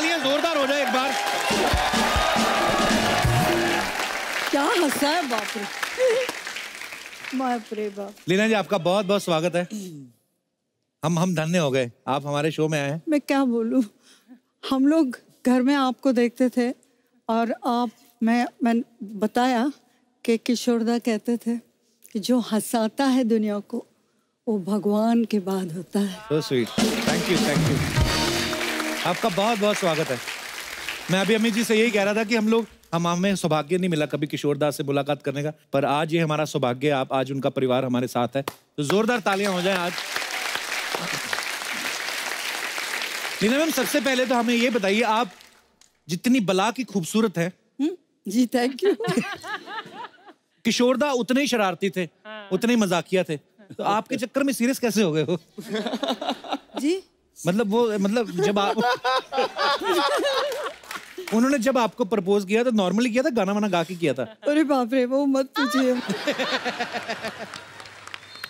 तालियाँ जोरदार हो जाए एक बार। क्या हंसा है बाप रे। बाप रे बाप। लीना जी आपका बहुत बहुत स्वागत है। हम हम धन्य हो गए। आप हमारे शो में आए हैं। मैं क्या बोलूँ? हम लोग घर में आपको देखते थे और आप मैं मैं बताया कि किशोरदा कहते थे कि जो हंसाता है दुनिया को वो भगवान के बाद होता है। So sweet thank you thank you आपका बहुत बहुत स्वागत है। मैं अभी अमित जी से यही कह रहा था कि हम लोग हम हमें सौभाग्य नहीं मिला कभी किशोरदास से मुलाकात करने का पर आज ये हमारा सौभाग्य आप आज उनका परिवार हमारे साथ है। तो जोरदार तालियाँ हो जाएँ आज। लीना मैम सबसे पहले तो हमें ये बताइए आप जितनी बला की खूबसूरत है। हम्म? जी थैंक यू किशोरदा उतने ही शरारती थे उतने ही मजाकिया थे। तो आपके चक्कर में सीरियस कैसे हो गए हो जी मतलब वो मतलब जब आप उन्होंने जब आपको प्रपोज किया तो नॉर्मली किया था गाना वाना गा के किया था। अरे बाप रे वो मत पूछिए।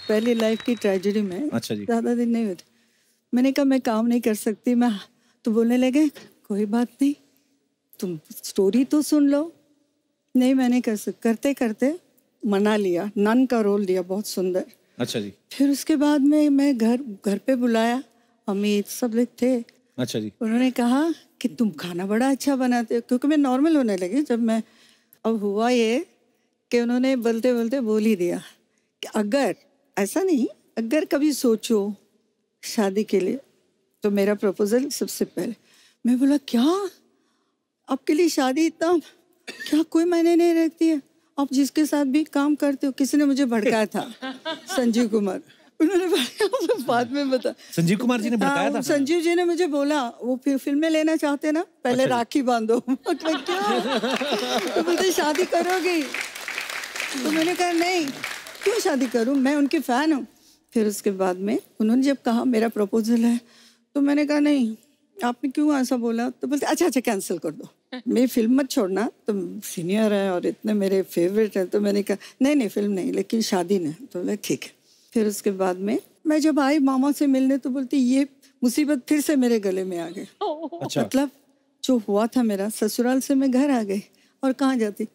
पहली लाइफ की ट्रेजेडी में अच्छा जी। ज़्यादा दिन नहीं होते। मैंने कहा मैं काम नहीं कर सकती मैं तो बोलने लगे कोई बात नहीं तुम स्टोरी तो सुन लो। नहीं मैंने कर सक करते करते मना लिया नन का रोल दिया बहुत सुंदर। अच्छा जी। फिर उसके बाद में मैं घर घर पे बुलाया। अमित सब लोग थे। अच्छा जी। उन्होंने कहा कि तुम खाना बड़ा अच्छा बनाते हो क्योंकि मैं नॉर्मल होने लगी जब मैं अब हुआ ये कि उन्होंने बोलते बोलते बोल ही दिया कि अगर ऐसा नहीं अगर कभी सोचो शादी के लिए तो मेरा प्रपोजल सबसे पहले। मैं बोला क्या? आपके लिए शादी इतना क्या कोई मायने नहीं रखती है? आप जिसके साथ भी काम करते हो किसी ने मुझे भड़काया था संजीव कुमार। उन्होंने बाद में बता संजीव कुमार जी ने बताया हाँ, था? संजीव जी ने मुझे बोला वो फिर फ़िल्में लेना चाहते ना पहले राखी बांधो। मतलब क्या? तो बोलते शादी करोगी? तो मैंने कहा नहीं क्यों शादी करूँ? मैं उनकी फ़ैन हूँ। फिर उसके बाद में उन्होंने जब कहा मेरा प्रपोजल है तो मैंने कहा नहीं आपने क्यों ऐसा बोला? तो बोलते अच्छा अच्छा कैंसिल कर दो। मेरी फ़िल्म मत छोड़ना तुम सीनियर है और इतने मेरे फेवरेट हैं। तो मैंने कहा नहीं नहीं फ़िल्म नहीं लेकिन शादी नहीं तो बोले ठीक है। फिर उसके बाद में मैं जब आई मामा से मिलने तो बोलती ये मुसीबत फिर से मेरे गले में आ गई। अच्छा। मतलब जो हुआ था मेरा ससुराल से मैं घर आ गई और कहाँ जाती?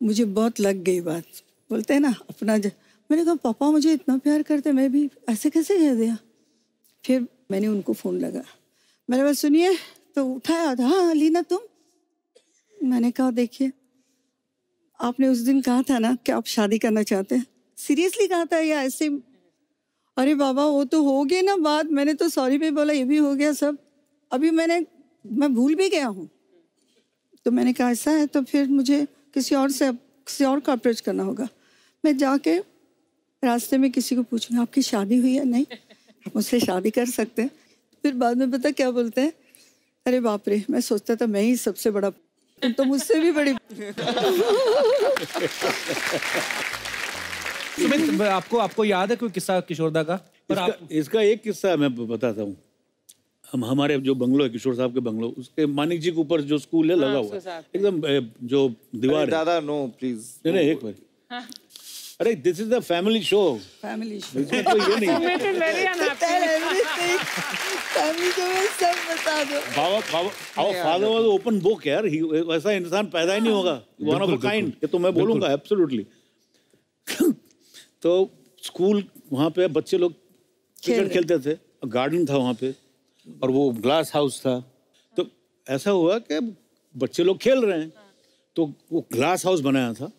मुझे बहुत लग गई बात। बोलते हैं ना अपना ज... मैंने कहा पापा मुझे इतना प्यार करते मैं भी ऐसे कैसे कह दिया? फिर मैंने उनको फ़ोन लगा। मैंने बस सुनिए तो उठाया था हाँ लीना तुम? मैंने कहा देखिए आपने उस दिन कहा था ना कि आप शादी करना चाहते हैं। सीरियसली कहा था, या ऐसे अरे बाबा, वो तो हो गए ना बात। मैंने तो सॉरी पे बोला, ये भी हो गया सब। अभी मैंने, मैं भूल भी गया हूँ। तो मैंने कहा, ऐसा है तो फिर मुझे किसी और से, किसी और को अप्रोच करना होगा। मैं जाके रास्ते में किसी को पूछूँगा आपकी शादी हुई है? नहीं, आप मुझसे शादी कर सकते हैं। फिर बाद में पता क्या बोलते हैं? अरे बाप रे, मैं सोचता था मैं ही सबसे बड़ा, तुम तो मुझसे भी बड़ी सुमित आपको आपको याद है कोई किस्सा किशोरदा का? पर इसका, आप इसका, एक किस्सा मैं बताता हूँ। हम हमारे जो बंगलो है किशोर साहब के बंगलो उसके मानिक जी के ऊपर जो स्कूल है लगा हुआ एकदम जो दीवार दादा नो प्लीज़ नहीं नहीं एक मिनट। अरे this is the family show family इसमें तो ये नहीं ओपन बुक यार। ही ऐसा इंसान पैदा ही नहीं होगा। वन ऑफ़ काइंड ये तो मैं बोलूँगा एब्सोल्युटली तो स्कूल वहाँ पे बच्चे लोग क्रिकेट खेलते थे गार्डन था वहाँ पे। और वो ग्लास हाउस था। तो ऐसा हुआ कि बच्चे लोग खेल रहे हैं तो वो ग्लास हाउस बनाया था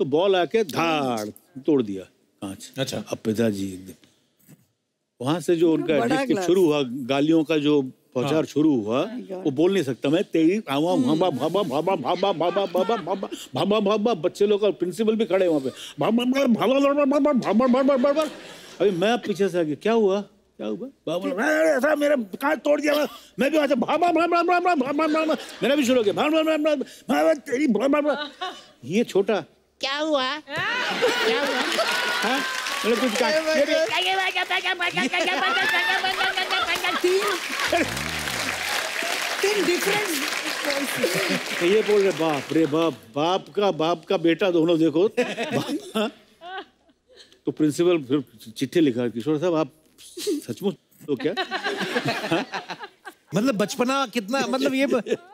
तो बॉल आके धाड़ तोड़ दिया कांच। अच्छा। अब पिताजी एकदम वहाँ से जो उनका शुरू हुआ गालियों का जो प्रचार शुरू हुआ वो बोल नहीं सकता मैं तेरी आवा भाबा भाबा भाबा भाबा भाबा भाबा भाबा भाबा भाबा बच्चे लोग और प्रिंसिपल भी खड़े वहाँ पे भाबा भाबा भाबा भाबा भाबा भाबा भाबा अभी मैं पीछे से आगे क्या हुआ क्या हुआ बाबा ऐसा मेरा कांच तोड़ दिया मैं- भी वहाँ से भाबा भाबा भाबा भाबा भाबा मेरा भी शुरू हो गया भाबा भाबा भाबा तेरी भाबा भाबा ये छोटा क्या हुआ क्या हुआ हाँ? मैंने कुछ तीन डिफरेंट ये बोल रहे बाप रे बाप बाप का बाप का बेटा दोनों देखो। तो प्रिंसिपल फिर चिट्ठी लिखा किशोर साहब आप सचमुच तो क्या? मतलब बचपना कितना मतलब ये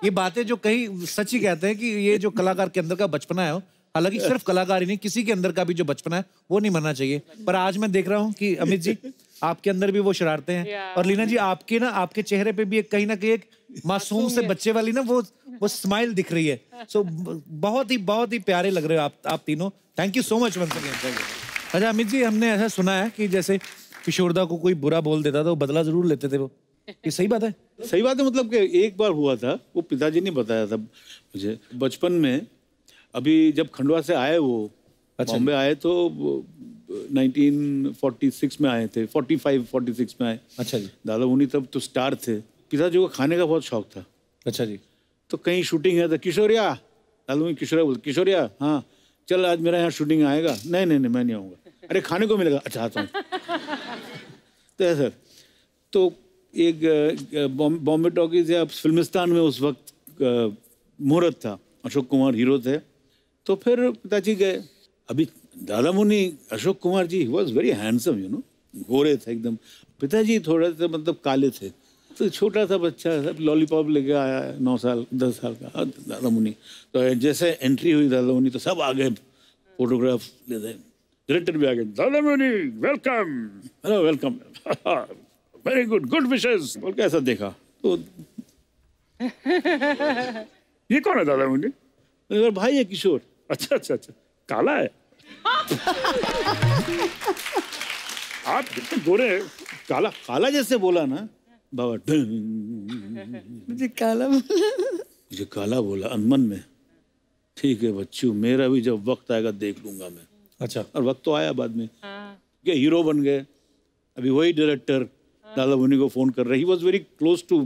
ये बातें जो कहीं सच ही कहते हैं कि ये जो कलाकार के अंदर का बचपना है हालाँकि सिर्फ़ कलाकार ही नहीं किसी के अंदर का भी जो बचपना है वो नहीं मरना चाहिए। पर आज मैं देख रहा हूँ कि अमित जी आपके अंदर भी वो शरारते हैं। Yeah. और लीना जी आपके ना आपके चेहरे पे भी एक कहीं ना कहीं एक मासूम से बच्चे वाली ना वो वो स्माइल दिख रही है। सो so, बहुत ही बहुत ही प्यारे लग रहे हो आप आप तीनों। Thank you so much once again अच्छा अमित जी हमने ऐसा सुना है कि जैसे किशोरदा को कोई बुरा बोल देता था वो बदला ज़रूर लेते थे वो। ये सही बात है? सही बात है मतलब कि एक बार हुआ था वो पिताजी ने बताया था मुझे बचपन में अभी जब खंडवा से आए वो अच्छा। बॉम्बे आए तो वो 1946 में आए थे 45 46 में आए। अच्छा जी। दादा मुनि तब तो स्टार थे। पिताजी को खाने का बहुत शौक था। अच्छा जी। तो कहीं शूटिंग है तो किशोरिया दादा मुनि किशोरिया बोलते किशोरिया हाँ चल आज मेरा यहाँ शूटिंग आएगा। नहीं नहीं नहीं मैं नहीं आऊँगा। अरे खाने को मिलेगा? अच्छा आता हूँ। तो सर तो एक बॉम्बे टॉकीज या फिल्मिस्तान में उस वक्त मुहूर्त था। अशोक कुमार हीरो थे। तो फिर पिताजी गए। अभी Dada Muni Ashok Kumar ji was very handsome you know गोरे थे एकदम। पिताजी थोड़े से मतलब काले थे। तो छोटा सा बच्चा सब लॉलीपॉप लेके आया है नौ साल दस साल का। दादा मुनि तो जैसे एंट्री हुई दादा मुनि तो सब आ गए फोटोग्राफ लेते डायरेक्टर भी आ गए Dada Muni welcome hello welcome very good good wishes और कैसा देखा? तो ये कौन है दादा मुनि? भाई है किशोर। अच्छा अच्छा अच्छा। काला है। आप गोरे काला। काला जैसे बोला ना बाबा डन। मुझे काला मुझे काला बोला अनमन में। ठीक है बच्चू मेरा भी जब वक्त आएगा देख लूँगा मैं। अच्छा। और वक्त तो आया बाद में। ये हीरो बन गए। अभी वही डायरेक्टर दादा मुनि को फ़ोन कर रहे। He was very close to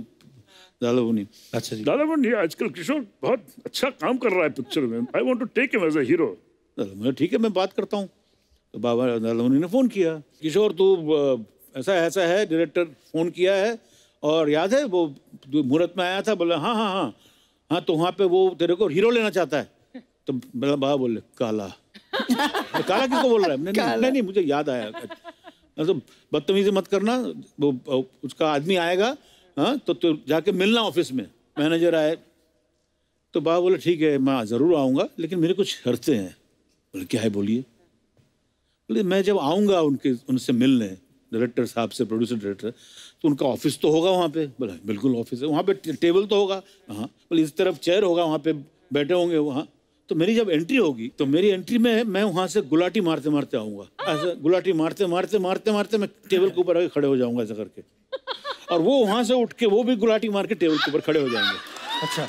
Muni अच्छा जी। आजकल किशोर बहुत अच्छा काम कर रहा है पिक्चर में। I want to take him as a hero ठीक है मैं बात करता हूँ। तो बाबा ने फ़ोन किया। किशोर तू ऐसा ऐसा है डायरेक्टर फ़ोन किया है और याद है वो मुहूर्त में आया था बोला हाँ हाँ हाँ हाँ तो वहाँ पे वो तेरे को हीरो लेना चाहता है। तो मेरा बाबा बोले काला। तो काला किसको बोल रहा है? नहीं नहीं, नहीं मुझे याद आया। मतलब बदतमीजी मत करना वो उसका आदमी आएगा हाँ तो तू जाके मिलना ऑफ़िस में। मैनेजर आए तो बाबा बोले, ठीक है, मैं ज़रूर आऊँगा, लेकिन मेरे कुछ शर्तें हैं। बोले, क्या है, बोलिए। बोले, मैं जब आऊँगा उनके, उनसे मिलने डायरेक्टर साहब से प्रोड्यूसर डायरेक्टर तो उनका ऑफ़िस तो होगा वहाँ पे। बोला, बिल्कुल ऑफ़िस है, वहाँ पे टेबल तो होगा। हाँ बोले, इस तरफ़ चेयर होगा, वहाँ पे बैठे होंगे वहाँ तो मेरी जब एंट्री होगी तो मेरी एंट्री में मैं वहाँ से गुलाटी मारते मारते आऊँगा। ऐसे, गुलाटी मारते मारते मारते मारते मैं टेबल के ऊपर आके खड़े हो जाऊँगा ऐसा करके। और वो वहाँ से उठ के वो भी गुलाटी मार के टेबल के ऊपर खड़े हो जाएँगे। अच्छा।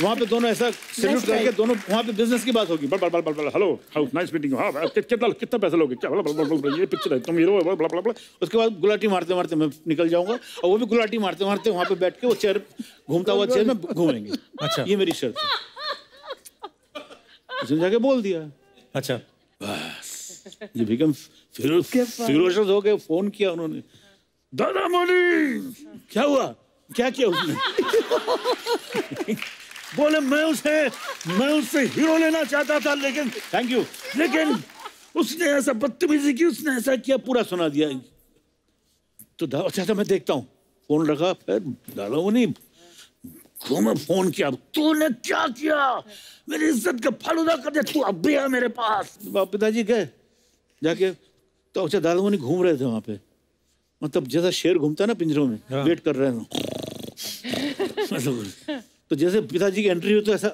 वहाँ पे दोनों ऐसा सैल्यूट करके दोनों वहाँ पे बिज़नेस की बात होगी। बल बल बल बल बल हेलो हाउ नाइस मीटिंग हाँ कितना कितना पैसा लोगे? क्या बल बल बल बल ये पिक्चर है तुम हीरो हो बल बल बल उसके बाद गुलाटी मारते मारते मैं निकल जाऊँगा और वो भी गुलाटी मारते मारते वहाँ पे बैठ के वो चेयर घूमता हुआ चेयर में घूमेंगे। अच्छा। ये मेरी शर्त है। उसने जाके बोल दिया। अच्छा। बस। ये बिकम फिरोशस हो गए फ़ोन किया उन्होंने। दादा मुनि क्या हुआ? क्या किया उसने? बोले मैं उसे मैं उससे हीरो लेना चाहता था लेकिन थैंक यू लेकिन उसने ऐसा बदतमीजी की उसने ऐसा किया पूरा सुना दिया। तो अच्छा अच्छा मैं देखता हूँ। फ़ोन रखा फिर दादा नहीं घूमे फ़ोन किया? तूने क्या किया? मेरी इज़्ज़त का फालूदा कर दिया। तू अब भी है मेरे पास। पिताजी गए। जाके तो अच्छा दादा मुनि घूम रहे थे वहाँ पे। मतलब जैसा शेर घूमता है ना पिंजरों में हाँ। वेट कर रहे हैं। मतलब तो जैसे पिताजी की एंट्री हुई तो ऐसा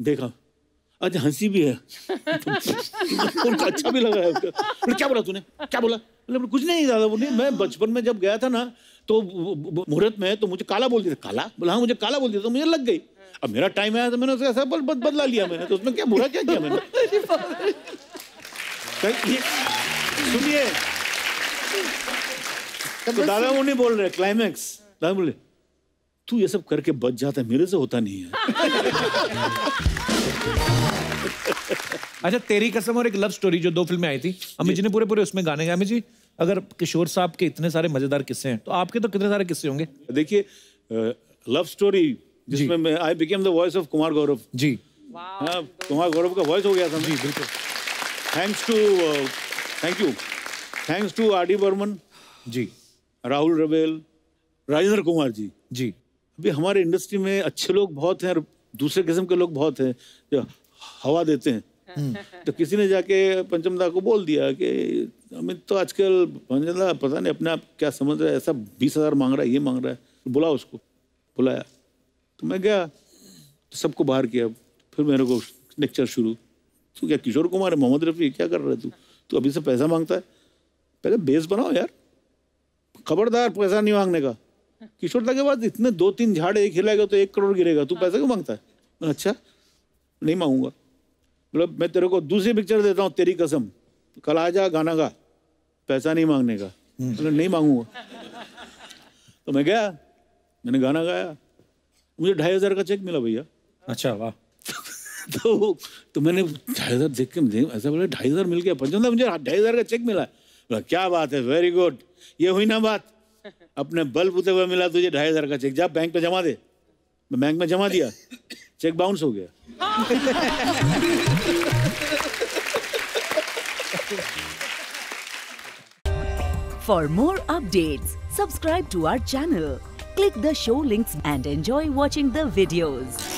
देखा। आज हँसी भी है। उनको अच्छा भी लग रहा है उसका। क्या बोला तूने? क्या बोला? बोले कुछ नहीं दादा मुनि मैं बचपन में जब गया था ना तो मुहूर्त में तो मुझे काला बोल दिया था। काला? बोला हाँ मुझे काला बोल दिया तो मुझे लग गई। अब मेरा टाइम आया तो मैंने उसका ऐसा बद, बदला लिया मैंने तो उसमें क्या बुरा क्या किया मैंने? सुनिए। तो दादा मुनि बोल रहे क्लाइमैक्स दादा बोले तू ये सब करके बच जाता है मेरे से होता नहीं है. अच्छा तेरी कसम और एक लव स्टोरी जो दो फ़िल्में आई थी अमित जी। ने पूरे पूरे उसमें गाने गाए। अमित जी अगर किशोर साहब के इतने सारे मज़ेदार किस्से हैं तो आपके तो कितने सारे किस्से होंगे? देखिए लव स्टोरी जिसमें मैं I became the voice of Kumar Gaurav ji. हाँ कुमार गौरव का वॉइस हो गया था जी बिल्कुल। Thanks to thank you thanks to R D Burman ji. Rahul Rawail Rajendra Kumar ji. जी। अभी हमारे इंडस्ट्री में अच्छे लोग बहुत हैं और दूसरे किस्म के लोग बहुत हैं जो हवा देते हैं। तो किसी ने जाके पंचमदा को बोल दिया कि अमित तो आजकल पंचमदा पता नहीं अपने आप क्या समझ रहा है ऐसा बीस हज़ार मांग रहा है ये मांग रहा है। तो बुला उसको। बुलाया। तो मैं गया तो सबको बाहर किया। फिर मेरे को लेक्चर शुरू। तू क्या किशोर कुमार है मोहम्मद रफ़ी क्या कर रहा है तू? तू अभी से पैसा माँगता है? पहले बेस बनाओ यार। खबरदार पैसा नहीं मांगने का। किशोरदा के बाद इतने दो तीन झाड़ एक हिलाएगा तो एक करोड़ गिरेगा। तू पैसा क्यों माँगता है? अच्छा नहीं मांगूँगा। मतलब मैं तेरे को दूसरी पिक्चर देता हूँ तेरी कसम। कल आ जा गाना गा। पैसा नहीं मांगने का। मैंने नहीं मांगूँगा। तो मैं गया मैंने गाना गाया। मुझे ढाई हज़ार का चेक मिला भैया। अच्छा वाह। तो तो मैंने ढाई हज़ार देख के ऐसा बोला ढाई हज़ार मिल गया पंचम मुझे ढाई हज़ार का चेक मिला क्या बात है? वेरी गुड ये हुई ना बात? अपने बल बुते हुए मिला तुझे ढाई हज़ार का चेक जा बैंक में जमा दे। मैं बैंक में जमा दिया। चेक बाउंस हो गया। For more update subscribe to our channel click the show links and enjoy watching the videos